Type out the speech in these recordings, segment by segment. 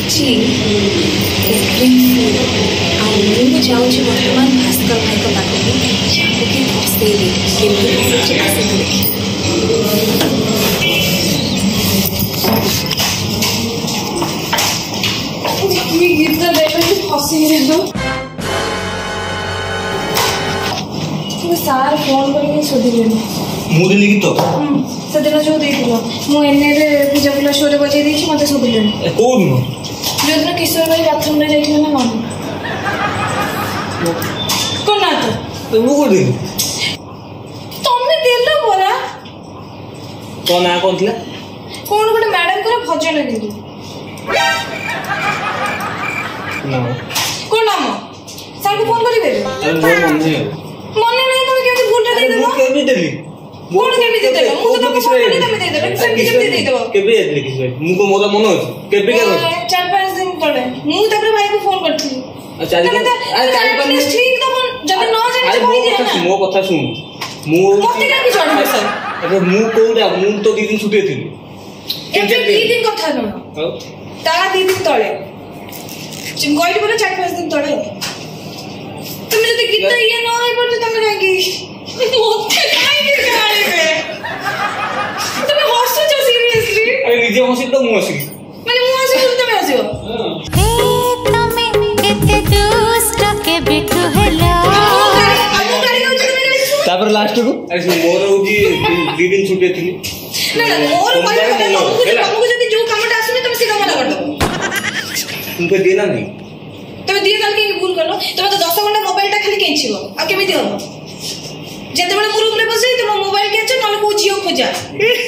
बच्ची is grateful and ମୁଁ ଯାଉଛି ବର୍ତ୍ତମାନ ଭାସ୍କର ଭାଇଙ୍କ ପାଖକୁ ଯାହାକୁ କି ଦର୍ଶେଇଲି କେମିତି ଭାସୁଛି ଆସିଥିଲେ ଗୀତ ଦେଲେ ହସିଗଲ ସାର୍ ଫୋନ୍ କରିକି ଶୋଧିଲେନି ମୁଁ ଦେଲି ଗୀତ ସେଦିନ ଯୋଉ ଦେଇଥିଲ ମୁଁ ଏନ୍ଏରେ ପୂଜା ଫୁଲା ଶୋରେ ବଜେଇ ଦେଇଛି ମତେ ଶୁଭିଲାନି କୋଉଦିନ ଯୋଉଦିନ କିଶୋର ଭାଇ ବାଥରୁମରେ ଯାଇଥିଲେ ନା ମାମୁ କଣ ନା ତ ମୁଁ କୋଉ ଦେଲି ତମେ ଦେଲ ପରା ତୋ ନାଁ କଣ ଥିଲା କଣ ଗୋଟେ ମ୍ୟାଡାମଙ୍କର ଭଜନ କିନ୍ତୁ কোন নাম স্যারকে ফোন করিবে ମନେ ନାହିଁ তুমি କେମିତି ভুলটা দিয়ে দেবো কেমনি দেবি କେବେ ଯାଇଥିଲି କିଶୋର ଭାଇ ମୁଁ ମୋର ମନେ ଅଛି କେବେ କେବେ ଚାରି ପାଞ୍ଚ ଦିନ ତଳେ ମୁଁ ତାପରେ ଭାଇକୁ ଫୋନ କରିଥିଲି ମୋ କଥା ଶୁଣ ମୁଁ ମୁଁ କୋଉଟା ମୁଁ ତ ଦି ଦିନ ଛୁଟିରେ ଥିଲି ତା ଦି ଦିନ ତଳେ କହିଲି ପରା ଚାରି ପାଞ୍ଚ ଦିନ ତଳେ তুমি ଯଦି ଗୀତ ଇଏ ନ ହେଇପାରୁଛ ତମେ କାହିଁକି dia masih dengus gitu মানে মুসি শুনতে পেয়েছো তুমি কেতে দুষ্ট কে বিটু হেলো তারপর লাস্ট কু আরে মোর হউজি দুই দিন ছুটি থিলি না মোর কইলে তোমাকে যদি যে কামটা আসবে তুমি সে কামটা করবে তুমি দিয়ে না নাই তুমি দিয়ে কালকে ভুল করলো তুমি তো 10 ঘন্টা মোবাইলটা খালি কেঁচিব আর কেমিতি হবো যেতবেলে মুরুম ଖୁସି ତୁମ ମୋବାଇଲ କେଞ୍ଚ ନହେଲେ କୋଉ ଝିଅ ଖୋଜା ଝିଅ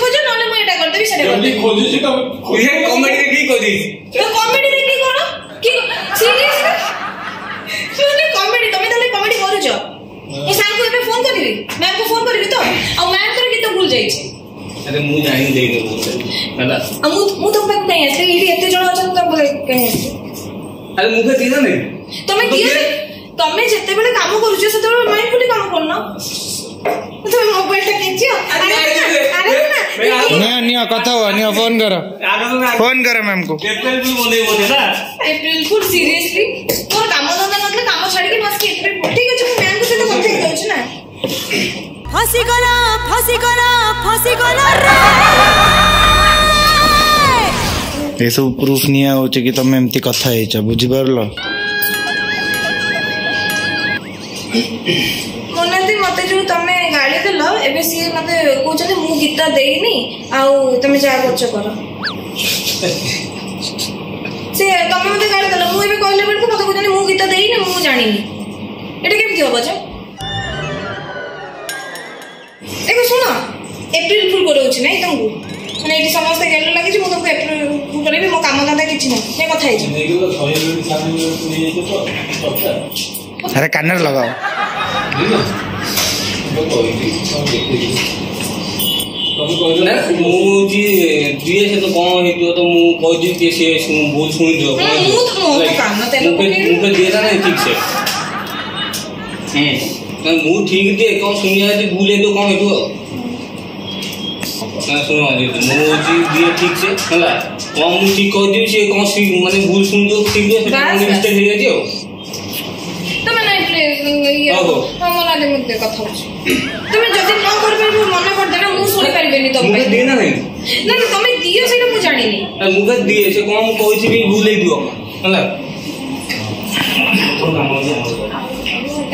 ଖୋଜ ନହେଲେ ମୁଁ ଏଇଟା କରିଦେବି ସେଟା କରିଦେବି ଖୋଜୁଛି କମେଡି ଦେଖିକି କରିଦେଇଛି टाइम दे दो ମୁଁ है ना अब मुंह तो पक नहीं है ಇಲ್ಲಿ ಎತ್ತೆ ಜನ ಅಚ್ಚು ಅಂತ ಬೋಲೆ ಅಲ್ಲ ಮುಖ ತಿನ ನೇ ತಮೆ ತಿನ ତମେ ଯେତେବେଳେ କାମ କରୁଛ ସେତେବେଳେ ମାଇଣ୍ଡ ଖୋଲି କାମ କରୁନ ତମେ ମୋବାଇଲ ଟା କିଣିଛ ନିଅ କଥା ହୁଅ ନିଅ ଫୋନ କର ଫୋନ କର ମ୍ୟାମ୍ କୁ ଏପ୍ରିଲ ଫୁଲ ସିରିୟସଲି ମୋର କାମ ଧନ୍ଦା ନଥିଲେ କାମ ଛାଡିକି ମାସକି ଏପ୍ରିଲ ଫୁଲ ଠିକ ଅଛି ମୁଁ ମ୍ୟାମ୍ କୁ ସହିତ କଥା ହେଇଯାଉଛି ନା ଫସିଗଲା ଫସିଗଲା ଏସବୁ ପ୍ରୁଫ୍ ନିଆହେଉଛି କି ତମେ ଏମିତି କଥା ହେଇଛ ବୁଝିପାରିଲ ମନାନ୍ତି ମତେ ଯୋଉ ତମେ ଗାଳି ଦେଲ ଏବେ ସିଏ ମତେ କହୁଛନ୍ତି ମୁଁ ଗୀତ ଦେଇନି ଆଉ ତମେ ଯାହା କରୁଛ କର ସେ ତମେ ମତେ ଗାଳି ଦେଲ ମୁଁ ନେଇକି ସମସ୍ତେ ଗେଲ ଲାଗିଛି ମୁଁ ତମକୁ ଏପ୍ରୁଭ୍ କରିବି ମୋ କାମ ଧନ୍ଦା କିଛି ନାହିଁ ସେ କଥା ହେଇଛି ଆରେ କାନରେ ଲଗାଅ ମୁଁ ଯେ ସେ ତ କ'ଣ ହେଇଥିବ ତ ମୁଁ କହିଛି ଯେ ବହୁତ ଶୁଣିଥିବ ଦିଏ ଠିକ୍ ସେ ମୁଁ ଠିକ୍ ଦିଏ କ'ଣ ଶୁଣିବା ଯଦି ଭୁଲ ହେଇଥିବ କ'ଣ ହେଇଥିବ ଶୁଣ ମୋ ହେଉଛି ଦିଏ ଠିକ୍ ସେ ହେଲା କ'ଣ ମୁଁ ଠିକ୍ କହିଦେବି ସେ କ'ଣ ମାନେ ଭୁଲ ଶୁଣିଦେବ ଠିକ୍ ମିଷ୍ଟେକ୍ ହେଇଯାଇଛି ଆଉ ତମେ କଥା ହଉଛି ତମେ ଯଦି ନ କରିପାରିବ ମନେ କରିଦେଲେ ମୁଁ ଶୁଣିପାରିବିନି ତମେ ଦିଏ ନା ନାହିଁ ନା ନା ମୁଁ ଜାଣିନି ମୁଁ କେ କ'ଣ ମୁଁ କହିଛି ବି ଭୁଲ ହେଇଥିବ ହେଲା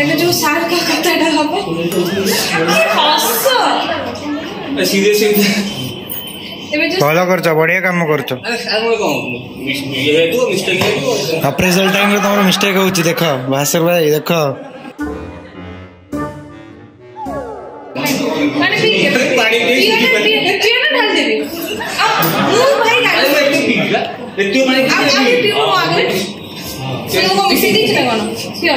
ଏବେ ଯୋଉ ସାର୍ କଥା ହବ ହସ सीधे सीधे फॉलो करছো बढ़िया কাম করছো আপ্রেজাল টাইম রে তোমার মিস্টেক হচ্ছে দেখ ভাস্কর ভাই দেখ মানে পি পানি দিয়ে সিটি পানি দিয়ে না ঢাল দেবি আপ মু ভাই ঢাল দেবি তুই মানে আপ আমি তুই মু আগে তুই মু মিশি দিছ না কোন সিও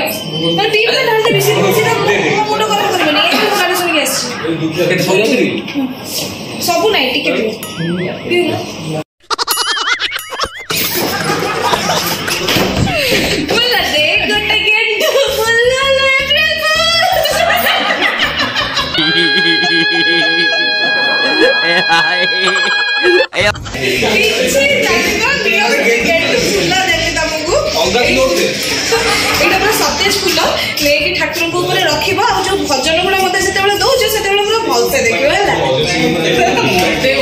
তো টিপে ঢাল দেবি সিটি সিটি মুটো করে করবে না ସବୁ ନାଇଁ ଟିକେ ଅଲଗା ଏଇଟା ପୁରା ସତେଜ ଫୁଲ ନେଇକି ଠାକୁରଙ୍କ ଉପରେ ରଖିବ ଆଉ ଯୋଉ ଭଜନ ଗୁଡା ମତେ ଯେତେବେଳେ ଦଉଛୁ ସେତେବେଳେ ପୁରା ଭଲସେ ଦେଖିବ ହେଲା